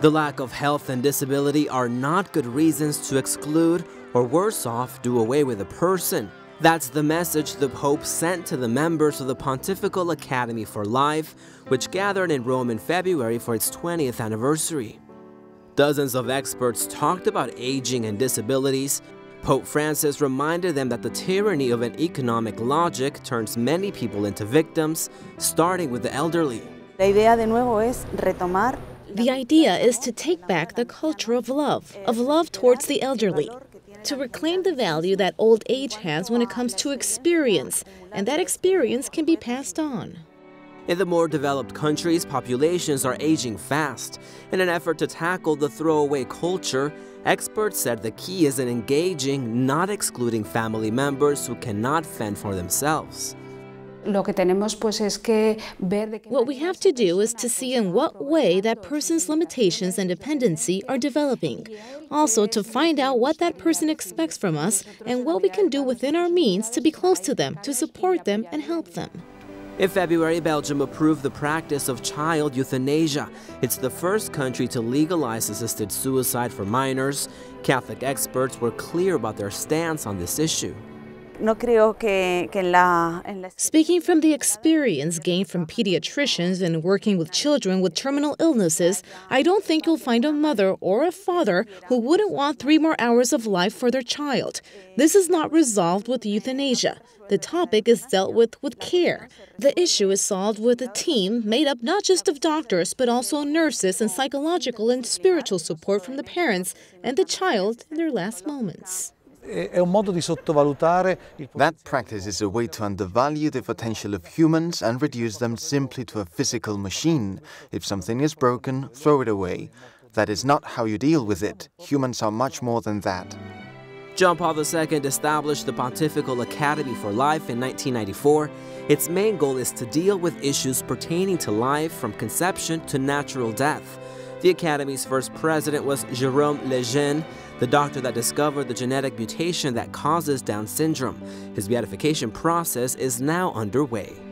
The lack of health and disability are not good reasons to exclude or worse off, do away with a person. That's the message the Pope sent to the members of the Pontifical Academy for Life, which gathered in Rome in February for its 20th anniversary. Dozens of experts talked about aging and disabilities. Pope Francis reminded them that the tyranny of an economic logic turns many people into victims, starting with the elderly. La idea de nuevo es retomar the idea is to take back the culture of love, of love towards the elderly, to reclaim the value that old age has when it comes to experience, and that experience can be passed on. In the more developed countries, populations are aging fast. In an effort to tackle the throwaway culture, experts said the key is in engaging, not excluding family members who cannot fend for themselves. What we have to do is to see in what way that person's limitations and dependency are developing. Also, to find out what that person expects from us and what we can do within our means to be close to them, to support them, and help them. In February, Belgium approved the practice of child euthanasia. It's the first country to legalize assisted suicide for minors. Catholic experts were clear about their stance on this issue. Speaking from the experience gained from pediatricians and working with children with terminal illnesses, I don't think you'll find a mother or a father who wouldn't want three more hours of life for their child. This is not resolved with euthanasia. The topic is dealt with with care. The issue is solved with a team made up not just of doctors, but also nurses and psychological and spiritual support from the parents and the child in their last moments. That practice is a way to undervalue the potential of humans and reduce them simply to a physical machine. If something is broken, throw it away. That is not how you deal with it. Humans are much more than that. John Paul II established the Pontifical Academy for Life in 1994. Its main goal is to deal with issues pertaining to life from conception to natural death. The Academy's first president was Jerome Lejeune, the doctor that discovered the genetic mutation that causes Down syndrome. His beatification process is now underway.